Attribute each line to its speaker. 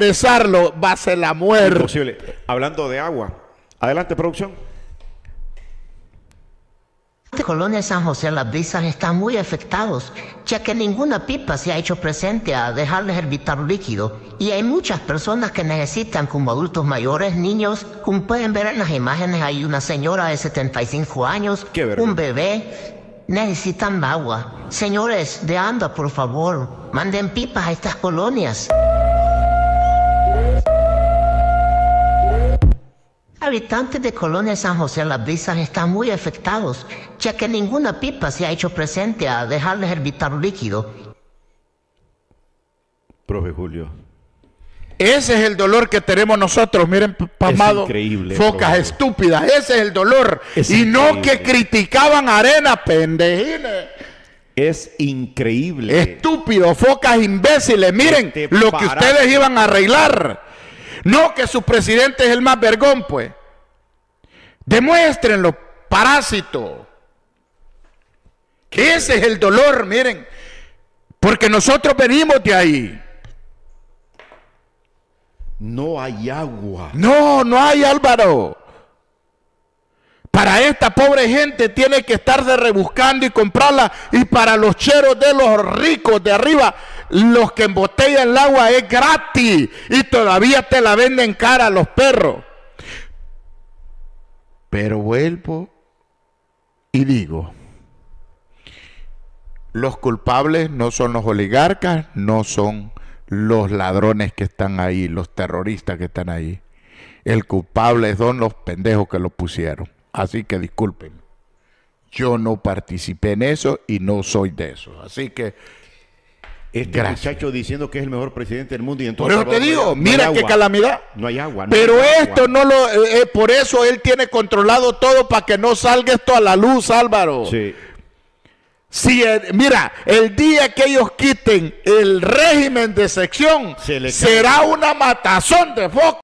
Speaker 1: regresarlo va a ser la muerte.
Speaker 2: Imposible. Hablando de agua. Adelante, producción.
Speaker 3: De Colonia San José, las brisas están muy afectados, ya que ninguna pipa se ha hecho presente a dejarles el vital líquido. Y hay muchas personas que necesitan, como adultos mayores, niños, como pueden ver en las imágenes, hay una señora de 75 años, un bebé, necesitan agua. Señores, de anda, por favor, manden pipas a estas colonias. Habitantes de Colonia San José Las Brisas están muy afectados, ya que ninguna pipa se ha hecho presente a dejarles el vital líquido.
Speaker 2: Profe Julio.
Speaker 1: Ese es el dolor que tenemos nosotros. Miren, pasmado.
Speaker 2: increíble,
Speaker 1: Focas estúpidas. Ese es el dolor.
Speaker 2: Es
Speaker 1: y no que criticaban arena, pendejines.
Speaker 2: Es increíble.
Speaker 1: Estúpidos, focas imbéciles. Miren
Speaker 2: Este
Speaker 1: lo que ustedes iban a arreglar. No que su presidente es el más vergón, pues. Demuéstrenlo, parásito. Que ese es el dolor, miren. Porque nosotros venimos de ahí.
Speaker 2: No hay agua.
Speaker 1: No, no hay Álvaro. Para esta pobre gente tiene que estarse rebuscando y comprarla. Y para los cheros de los ricos de arriba, los que embotellan el agua es gratis. Y todavía te la venden cara a los perros. Pero vuelvo y digo, los culpables no son los oligarcas, no son los ladrones que están ahí, los terroristas que están ahí. El culpable son los pendejos que lo pusieron. Así que disculpen. Yo no participé en eso y no soy de eso. Así que
Speaker 2: Este
Speaker 1: Gracias.
Speaker 2: muchacho diciendo que es el mejor presidente del mundo y
Speaker 1: por
Speaker 2: entonces
Speaker 1: eso te digo,
Speaker 2: no
Speaker 1: mira qué calamidad.
Speaker 2: No hay agua. no
Speaker 1: Pero
Speaker 2: hay agua.
Speaker 1: esto no lo, eh, eh, por eso él tiene controlado todo para que no salga esto a la luz, Álvaro.
Speaker 2: Sí.
Speaker 1: Si el- mira, el día que ellos quiten el régimen de sección,
Speaker 2: Se
Speaker 1: será una matazón de foco.